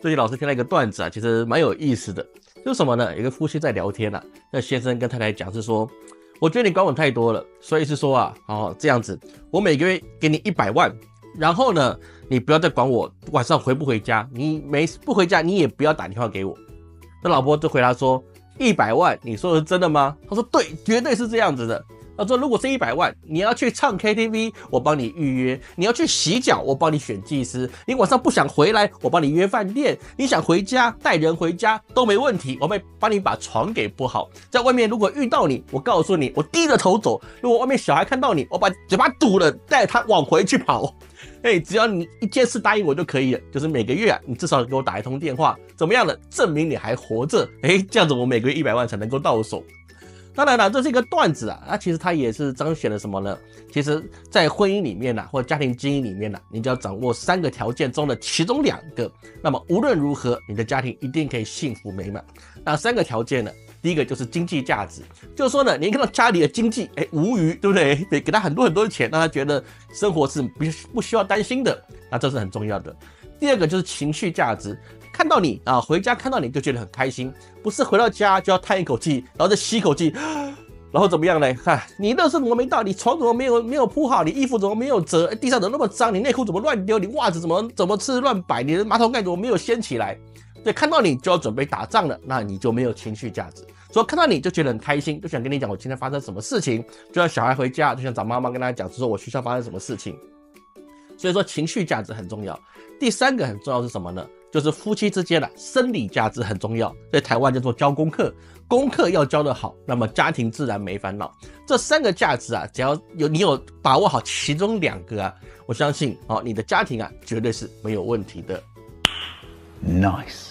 最近老师听到一个段子啊，其实蛮有意思的，就是什么呢？一个夫妻在聊天啊，那先生跟太太讲是说，我觉得你管我太多了，所以是说啊，哦这样子，我每个月给你一百万，然后呢，你不要再管我晚上回不回家，你没不回家，你也不要打电话给我。那老婆就回答说，一百万，你说的是真的吗？他说对，绝对是这样子的。他说：“如果是一百万，你要去唱 KTV，我帮你预约；你要去洗脚，我帮你选技师；你晚上不想回来，我帮你约饭店；你想回家带人回家都没问题，我会帮你把床给铺好。在外面如果遇到你，我告诉你，我低着头走；如果外面小孩看到你，我把嘴巴堵了，带他往回去跑。哎，只要你一件事答应我就可以了，就是每个月啊，你至少给我打一通电话，怎么样的证明你还活着？哎，这样子我每个月一百万才能够到手。”当然了，这是一个段子啊，那其实它也是彰显了什么呢？其实，在婚姻里面呢，或者家庭经营里面呢，你就要掌握三个条件中的其中两个，那么无论如何，你的家庭一定可以幸福美满。那三个条件呢？第一个就是经济价值，就是说呢，你看到家里的经济，哎，无余，对不对？得给他很多很多的钱，让他觉得生活是不不需要担心的，那这是很重要的。第二个就是情绪价值。看到你啊，回家看到你就觉得很开心，不是回到家就要叹一口气，然后再吸一口气，然后怎么样呢？看你垃圾怎么没到？你床怎么没有没有铺好？你衣服怎么没有折？地上怎么那么脏？你内裤怎么乱丢？你袜子怎么怎么吃乱摆？你的马桶盖怎么没有掀起来？对，看到你就要准备打仗了，那你就没有情绪价值。所以看到你就觉得很开心，就想跟你讲我今天发生什么事情，就像小孩回家就想找妈妈跟他讲，说我学校发生什么事情。所以说情绪价值很重要。第三个很重要是什么呢？就是夫妻之间的生理价值很重要，在台湾叫做交功课，功课要教得好，那么家庭自然没烦恼。这三个价值啊，只要有你有把握好其中两个啊，我相信哦，你的家庭啊，绝对是没有问题的。Nice。